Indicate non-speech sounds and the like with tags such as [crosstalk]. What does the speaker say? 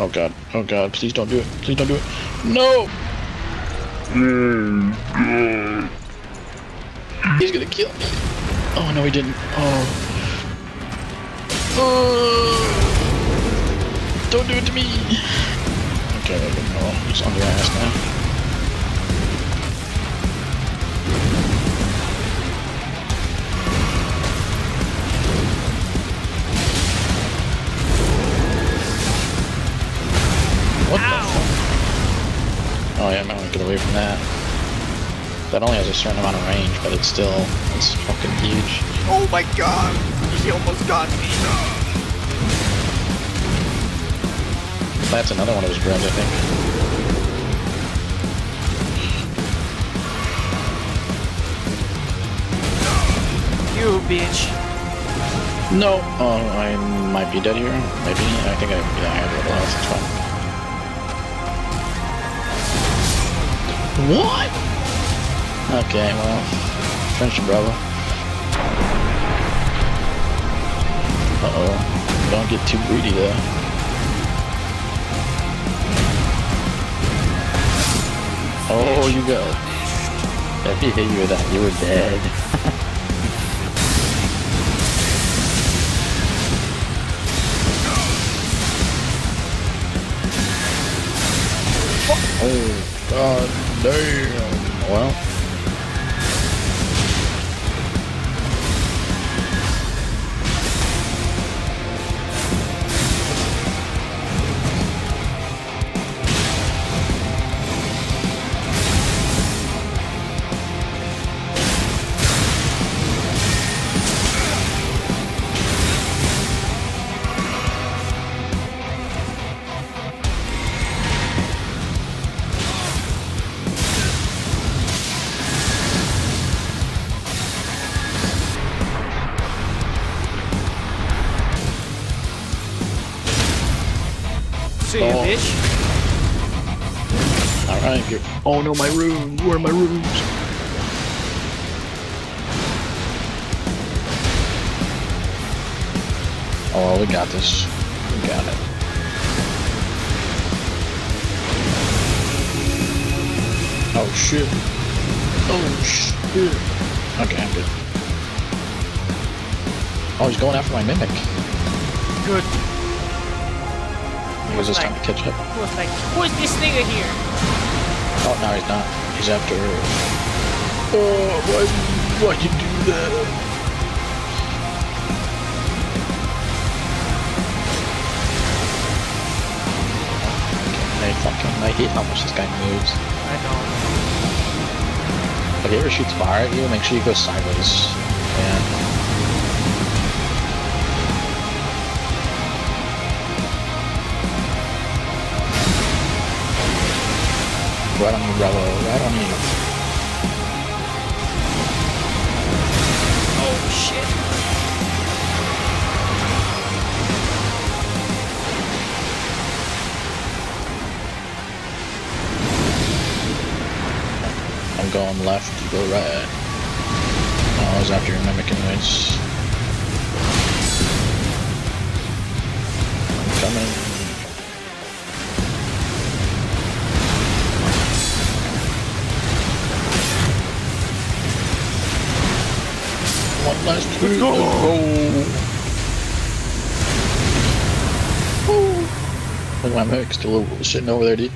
Oh god. Oh god. Please don't do it. Please don't do it. No! He's gonna kill me. Oh no, he didn't. Oh. Oh. Don't do it to me. Okay, no, he's on your ass now. Oh yeah, I'm gonna get away from that. That only has a certain amount of range, but it's still, it's fucking huge. Oh my god! He almost got me. That's another one of his grubs, I think. You bitch. No. Oh, I might be dead here. Maybe. I think I, yeah, I have a little health. What? Okay, well, it, bravo. Uh-oh. Don't get too greedy, though. Oh, you go. If he hit you with that, you were dead. [laughs] Oh, god damn. Well. See ya, Oh. bitch. Alright, get- oh no, my runes. Where are my runes? Oh, we got this. We got it. Oh shit. Oh shit. Okay, I'm good. Oh, he's going after my mimic. Good. It was just time to catch up. He was like, who is this nigga here? Oh, no, he's not. He's after her. Oh, why, why'd you do that? I fucking, I hate how much this guy moves. I know. If he ever shoots fire at you, make sure you go sideways. Right on you, Bravo. Right on you. Oh shit. I'm going left, you go right. Oh, I was after your mimic anyways. Last two. go. Oh. Oh, Look, my mimic's still sitting over there, dude.